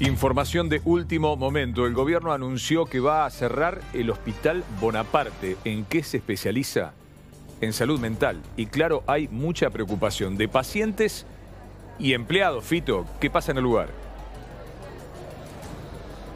Información de último momento. El gobierno anunció que va a cerrar el Hospital Bonaparte. ¿En qué se especializa? En salud mental. Y claro, hay mucha preocupación de pacientes y empleados. Fito, ¿qué pasa en el lugar?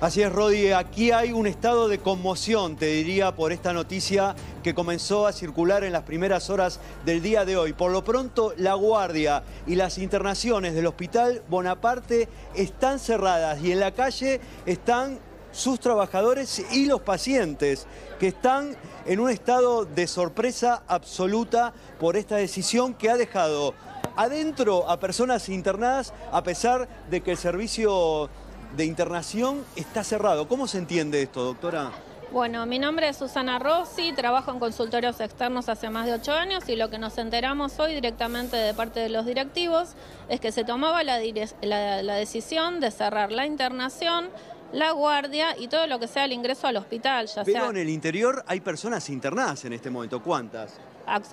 Así es, Rodi. Aquí hay un estado de conmoción, te diría, por esta noticia que comenzó a circular en las primeras horas del día de hoy. Por lo pronto, la guardia y las internaciones del Hospital Bonaparte están cerradas y en la calle están sus trabajadores y los pacientes que están en un estado de sorpresa absoluta por esta decisión que ha dejado adentro a personas internadas a pesar de que el servicio de internación está cerrado. ¿Cómo se entiende esto, doctora? Bueno, mi nombre es Susana Rossi, trabajo en consultorios externos hace más de ocho años y lo que nos enteramos hoy directamente de parte de los directivos es que se tomaba la, decisión de cerrar la internación, la guardia y todo lo que sea el ingreso al hospital. Ya Pero en el interior hay personas internadas en este momento. ¿Cuántas?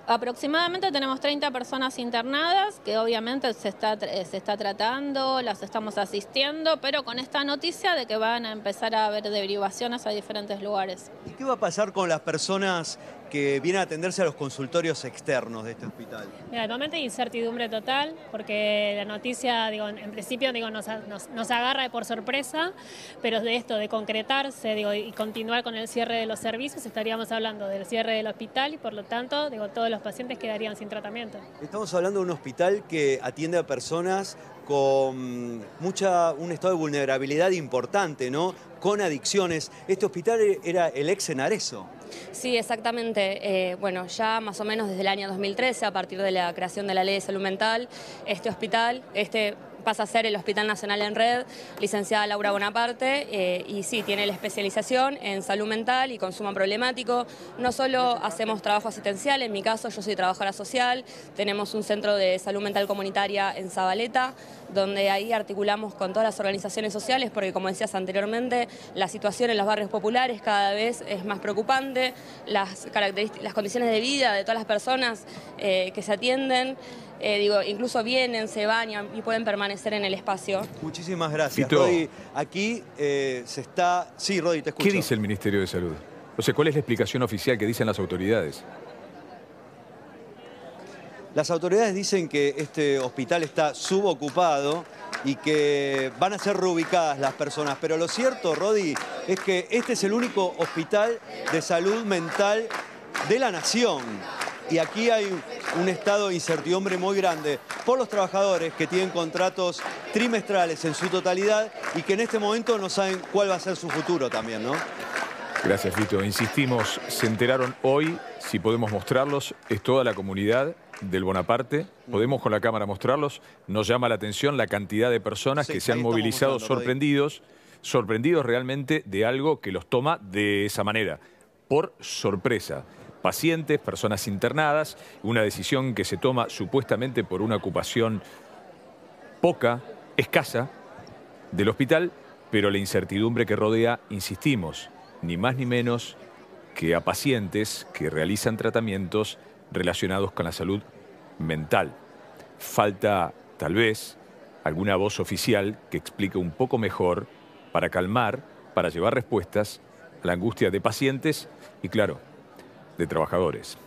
Aproximadamente tenemos 30 personas internadas que obviamente se está, eh, se está tratando, las estamos asistiendo, pero con esta noticia de que van a empezar a haber derivaciones a diferentes lugares. ¿Y qué va a pasar con las personas que vienen a atenderse a los consultorios externos de este hospital? Mira, actualmente hay incertidumbre total porque la noticia, digo, en principio digo, nos, nos, agarra por sorpresa, pero de esto, de concretarse digo, y continuar con el cierre de los servicios, estaríamos hablando del cierre del hospital y por lo tanto digo, todos los pacientes quedarían sin tratamiento. Estamos hablando de un hospital que atiende a personas con mucha, un estado de vulnerabilidad importante, ¿no? Con adicciones. Este hospital era el ex Enareso. Sí, exactamente. Eh, bueno, ya más o menos desde el año 2013, a partir de la creación de la Ley de Salud Mental, este hospital, este pasa a ser el Hospital Nacional en Red, licenciada Laura Bonaparte, eh, y sí, tiene la especialización en salud mental y consumo problemático. No solo hacemos trabajo asistencial, en mi caso yo soy trabajadora social, tenemos un centro de salud mental comunitaria en Zabaleta, donde ahí articulamos con todas las organizaciones sociales, porque como decías anteriormente, la situación en los barrios populares cada vez es más preocupante, las, las condiciones de vida de todas las personas eh, que se atienden eh, digo, incluso vienen, se bañan y pueden permanecer en el espacio. Muchísimas gracias, Rodi. Aquí eh, se está... Sí, Rodi, te escucho. ¿Qué dice el Ministerio de Salud? O sea, ¿cuál es la explicación oficial que dicen las autoridades? Las autoridades dicen que este hospital está subocupado y que van a ser reubicadas las personas. Pero lo cierto, Rodi, es que este es el único hospital de salud mental de la nación y aquí hay un estado de incertidumbre muy grande por los trabajadores que tienen contratos trimestrales en su totalidad y que en este momento no saben cuál va a ser su futuro también, ¿no? Gracias, Vito. Insistimos, se enteraron hoy, si podemos mostrarlos, es toda la comunidad del Bonaparte. Podemos con la cámara mostrarlos. Nos llama la atención la cantidad de personas que se han movilizado sorprendidos, sorprendidos realmente de algo que los toma de esa manera, por sorpresa pacientes, personas internadas, una decisión que se toma supuestamente por una ocupación poca, escasa, del hospital, pero la incertidumbre que rodea, insistimos, ni más ni menos que a pacientes que realizan tratamientos relacionados con la salud mental. Falta, tal vez, alguna voz oficial que explique un poco mejor para calmar, para llevar respuestas a la angustia de pacientes y, claro, de trabajadores.